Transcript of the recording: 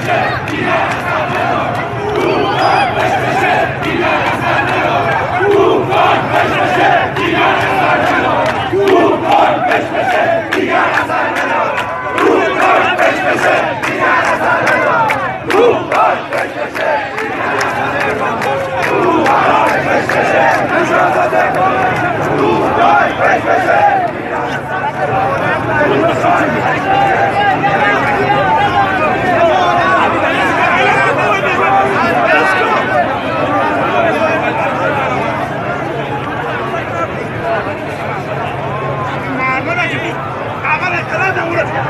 Igreja, criança, Ale kolana urodziła!